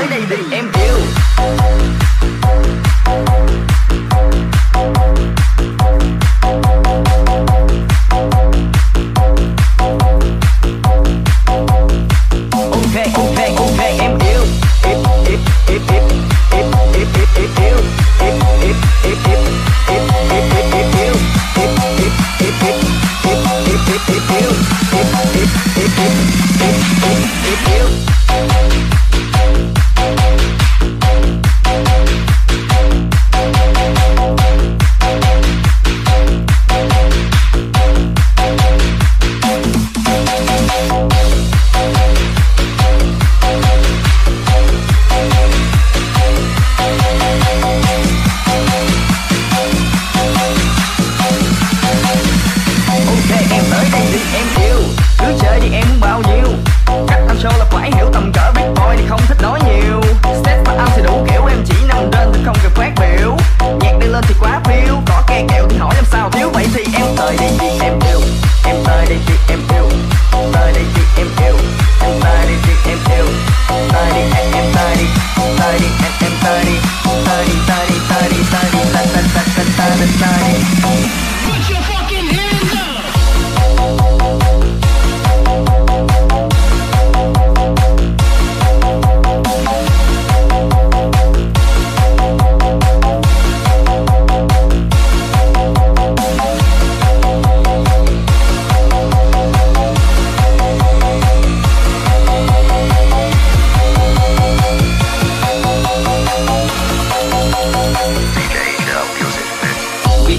tới đây đi em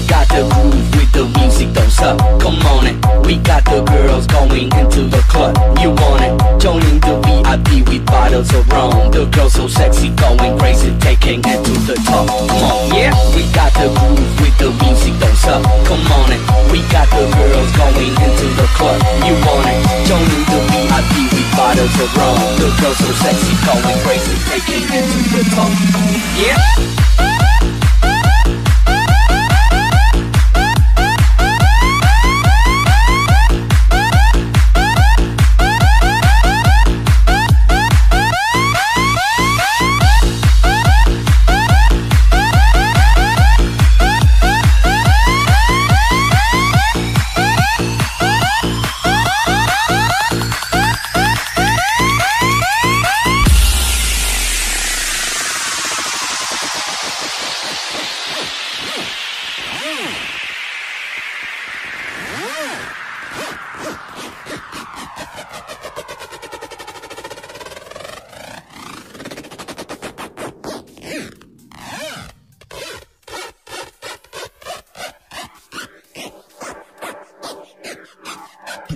We got the groove with the music, don't suck. Come on it. We got the girls going into the club. You want it? Joining the VIP with bottles of rum. The girls so sexy, going crazy, taking it to the top. Come on, yeah. We got the groove with the music, don't suck. Come on it. We got the girls going into the club. You want it? Joining the VIP with bottles of rum. The girls so sexy, going crazy, taking it to the top. Yeah.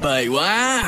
Quá